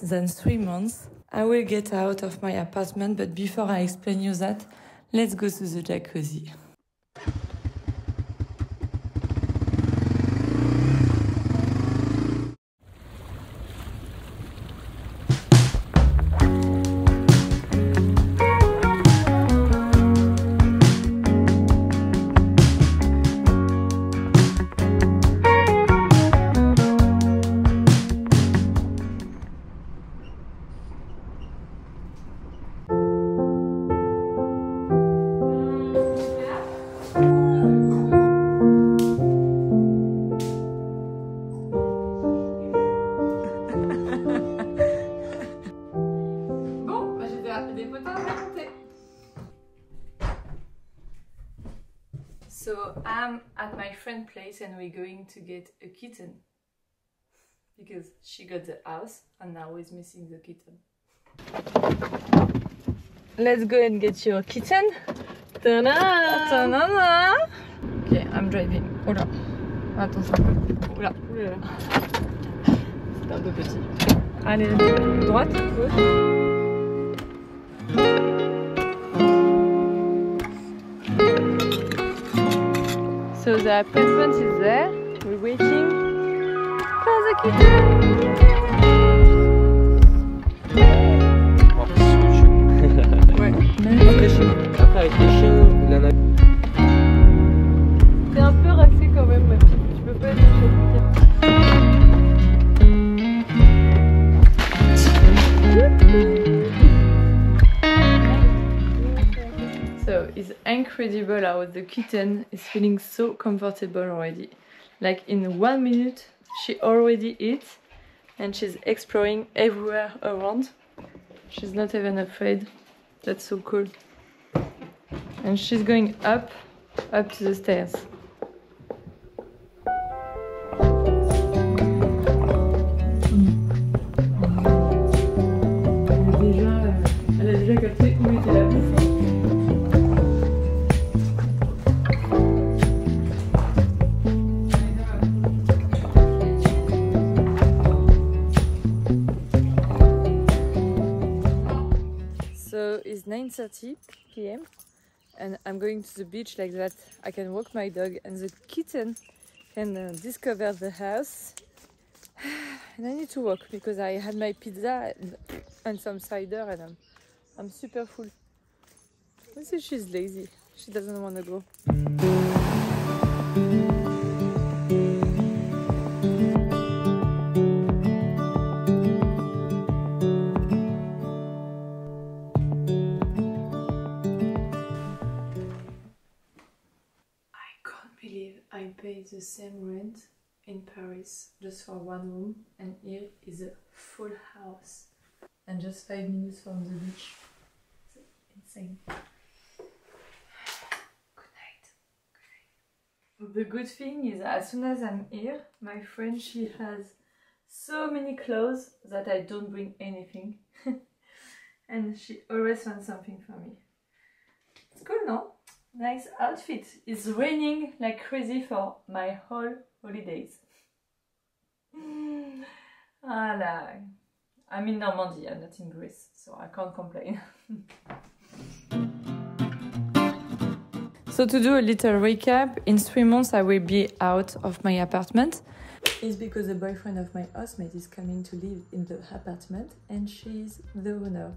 than three months, I will get out of my apartment, but before I explain you that, let's go to the jacuzzi. Place and we're going to get a kitten. Because she got the house and now is missing the kitten. Let's go and get your kitten. Ta-da! Ta-da! Ok, I'm driving. Là. Attention. Là. C'est un peu petit. Allez, droite, gauche. So the apartment is there. We're waiting for the kitten. The kitten is feeling so comfortable already. Like in one minute, she already eats and she's exploring everywhere around. She's not even afraid. That's so cool. And she's going up, up to the stairs. 1.30 p.m. and I'm going to the beach like that. I can walk my dog and the kitten can uh, discover the house. and I need to walk because I had my pizza and, and some cider and I'm, I'm super full. I see she's lazy. She doesn't want to go. The same rent in Paris just for one room, and here is a full house and just five minutes from the beach. It's insane. Good night. Good night. The good thing is, as soon as I'm here, my friend she has so many clothes that I don't bring anything, and she always finds something for me. It's cool, no? Nice outfit. It's raining like crazy for my whole holidays. Ah voilà. I'm in Normandy, I'm not in Greece, so I can't complain. so to do a little recap, in three months I will be out of my apartment. It's because the boyfriend of my housemate is coming to live in the apartment and she's the owner.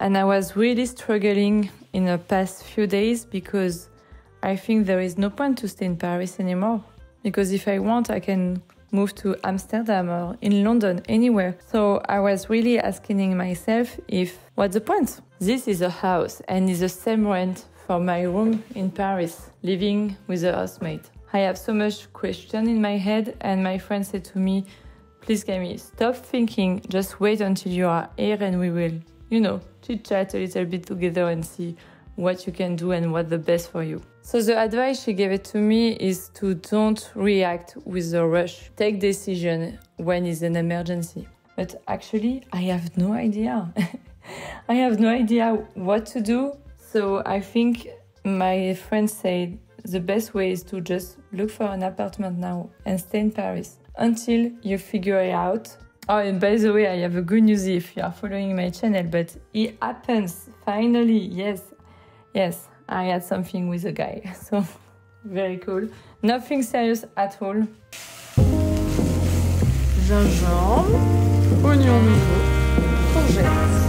And I was really struggling in the past few days because I think there is no point to stay in Paris anymore. Because if I want, I can move to Amsterdam or in London, anywhere. So I was really asking myself if what's the point? This is a house and is the same rent for my room in Paris, living with a housemate. I have so much question in my head, and my friend said to me, Please, Camille, stop thinking, just wait until you are here and we will, you know, chit chat a little bit together and see what you can do and what's the best for you. So the advice she gave it to me is to don't react with a rush. Take decision when it's an emergency. But actually, I have no idea. I have no idea what to do. So I think my friend said the best way is to just look for an apartment now and stay in Paris until you figure it out Oh, and by the way, I have a good news if you are following my channel, but it happens finally. Yes, yes, I had something with a guy. So, very cool. Nothing serious at all. Gingembre, oignon nouveau, courgette,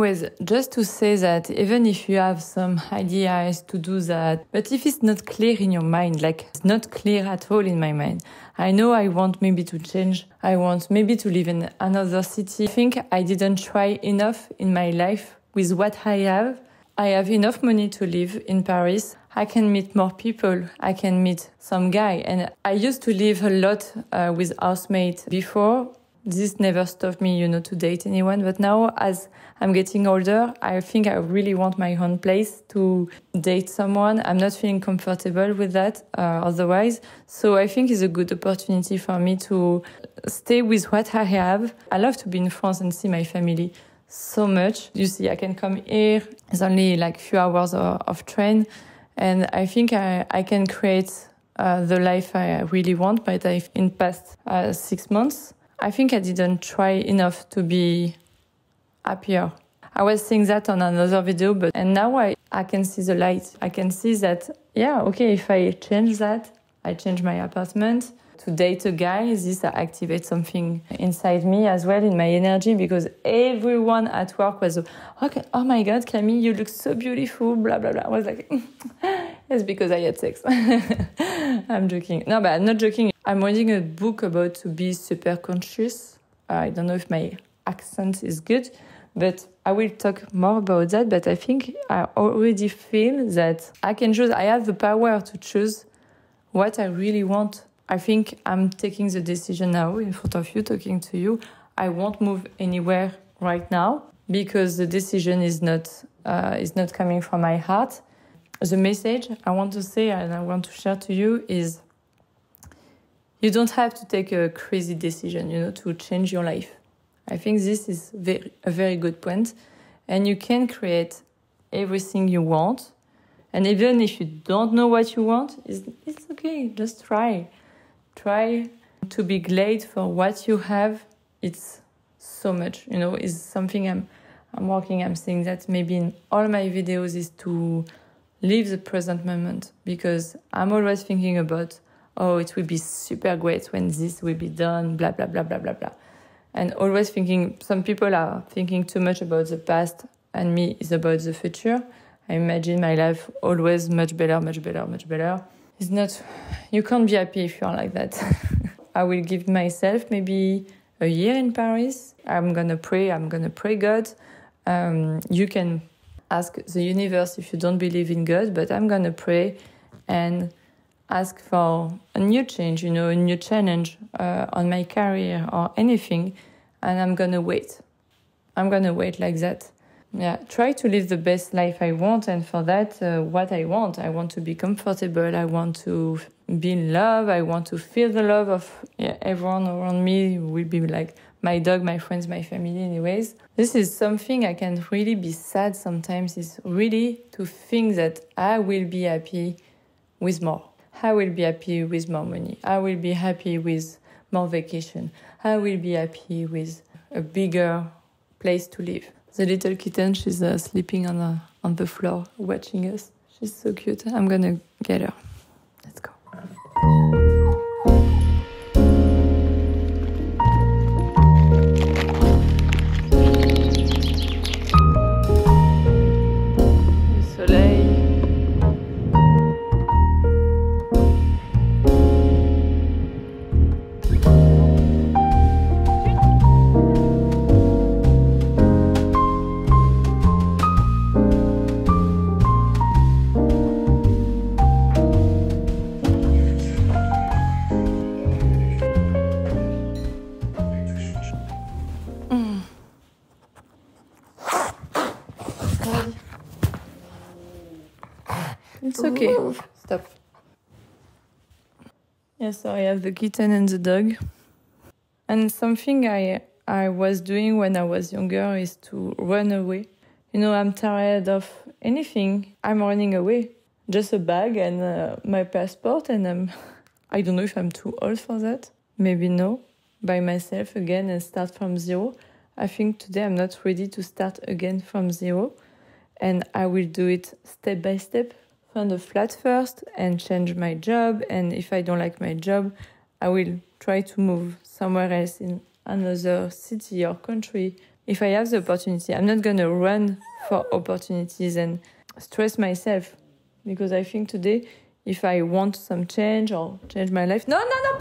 Anyways, just to say that even if you have some ideas to do that, but if it's not clear in your mind, like it's not clear at all in my mind, I know I want maybe to change. I want maybe to live in another city. I think I didn't try enough in my life with what I have. I have enough money to live in Paris. I can meet more people. I can meet some guy. And I used to live a lot uh, with housemates before this never stopped me, you know, to date anyone. But now, as I'm getting older, I think I really want my own place to date someone. I'm not feeling comfortable with that uh, otherwise. So I think it's a good opportunity for me to stay with what I have. I love to be in France and see my family so much. You see, I can come here. It's only like a few hours of, of train. And I think I, I can create uh, the life I really want, but I've in past uh, six months. I think I didn't try enough to be happier. I was saying that on another video, but and now I, I can see the light. I can see that, yeah, okay, if I change that, I change my apartment. To date a guy, this activates something inside me as well in my energy because everyone at work was, okay, oh my God, Camille, you look so beautiful, blah, blah, blah. I was like, it's because I had sex. I'm joking. No, but I'm not joking. I'm reading a book about to be super conscious. I don't know if my accent is good, but I will talk more about that. But I think I already feel that I can choose, I have the power to choose what I really want. I think I'm taking the decision now in front of you, talking to you. I won't move anywhere right now because the decision is not uh, is not coming from my heart. The message I want to say and I want to share to you is you don't have to take a crazy decision, you know, to change your life. I think this is very, a very good point. And you can create everything you want. And even if you don't know what you want, it's, it's okay. Just try. Try to be glad for what you have. It's so much, you know, is something I'm, I'm working. I'm saying that maybe in all my videos is to live the present moment because I'm always thinking about, oh, it will be super great when this will be done, blah, blah, blah, blah, blah, blah and always thinking some people are thinking too much about the past and me is about the future i imagine my life always much better much better much better. It's not you can't be happy if you're like that. I will give myself maybe a year in paris. I'm gonna pray i'm gonna pray god. Um, you can ask the universe if you don't believe in god but i'm gonna pray and ask for a new change, you know, a new challenge uh, on my career or anything, and I'm gonna wait. I'm gonna wait like that. Yeah, try to live the best life I want, and for that, uh, what I want, I want to be comfortable. I want to be in love. I want to feel the love of yeah, everyone around me. Will be like my dog, my friends, my family. Anyways, this is something I can really be sad sometimes. Is really to think that I will be happy with more I will be happy with more money. I will be happy with more vacation. I will be happy with a bigger place to live. The little kitten, she's uh, sleeping on the, on the floor watching us. She's so cute. I'm gonna get her. Let's go. Okay, stop. Yeah, so I have the kitten and the dog. And something I I was doing when I was younger is to run away. You know, I'm tired of anything. I'm running away. Just a bag and uh, my passport, and I'm. I don't know if I'm too old for that. Maybe no. By myself again and start from zero. I think today I'm not ready to start again from zero, and I will do it step by step. Find a flat first and change my job. And if I don't like my job, I will try to move somewhere else in another city or country if I have the opportunity. I'm not gonna run for opportunities and stress myself because I think today, if I want some change or change my life, no, no, no.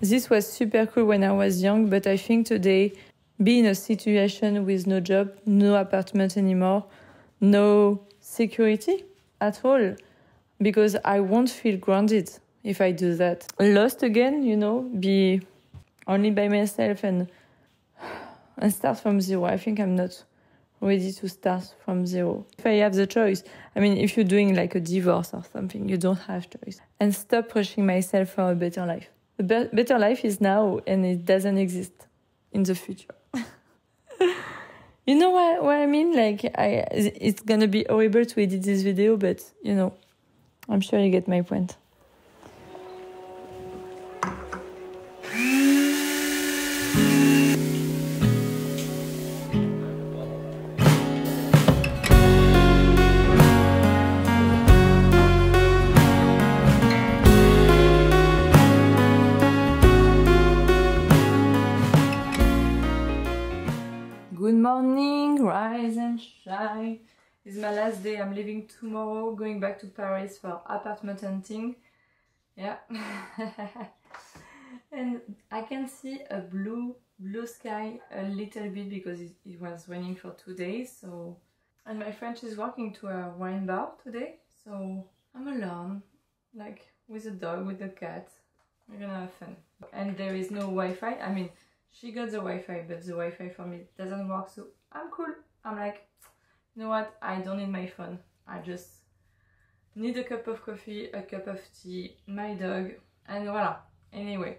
This was super cool when I was young, but I think today, be in a situation with no job, no apartment anymore, no security at all, because I won't feel grounded if I do that. Lost again, you know, be only by myself and and start from zero. I think I'm not ready to start from zero. If I have the choice, I mean, if you're doing like a divorce or something, you don't have choice. And stop pushing myself for a better life. The be- better life is now and it doesn't exist in the future. You know what, what I mean? Like, I, it's gonna be horrible to edit this video, but you know, I'm sure you get my point. It's my last day. I'm leaving tomorrow, going back to Paris for apartment hunting. Yeah. and I can see a blue blue sky a little bit because it, it was raining for two days. So, and my friend is walking to a wine bar today. So I'm alone, like with a dog, with a cat. We're gonna have fun. And there is no Wi-Fi. I mean, she got the Wi-Fi, but the Wi-Fi for me doesn't work. So I'm cool. I'm like, you know what? I don't need my phone. I just need a cup of coffee, a cup of tea, my dog, and voila. Anyway.